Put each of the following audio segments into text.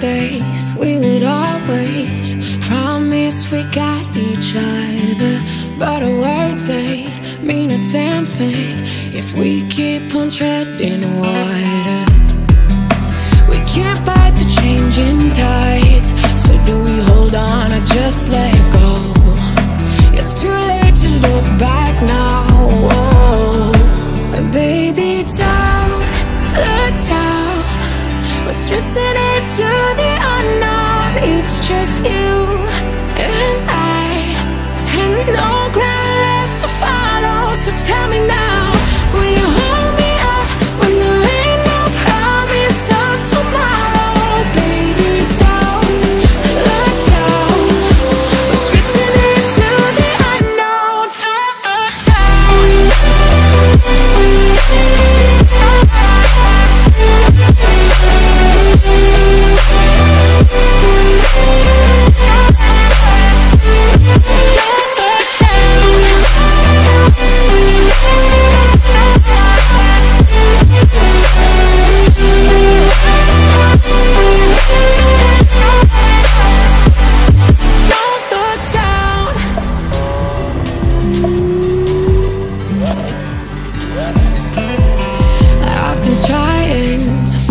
days we would always promise we got each other. But our words ain't mean a damn thing if we keep on treading water. We can't fight the changing tides, drifting into the unknown. It's just you and I,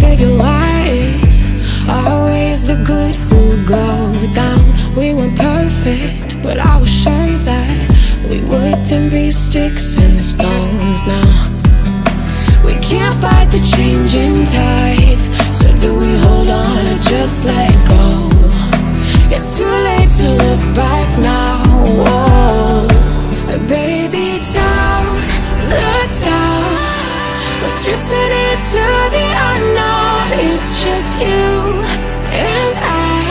figure it's always the good who go down. We weren't perfect, but I was sure that we wouldn't be sticks and stones now. We can't fight the changing tides, so do we hold on or just let go? It's too late to look back now. Whoa. Baby, don't look down. We're drifting into the. It's just you and I,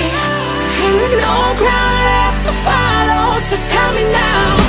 and no ground left to follow. So tell me now.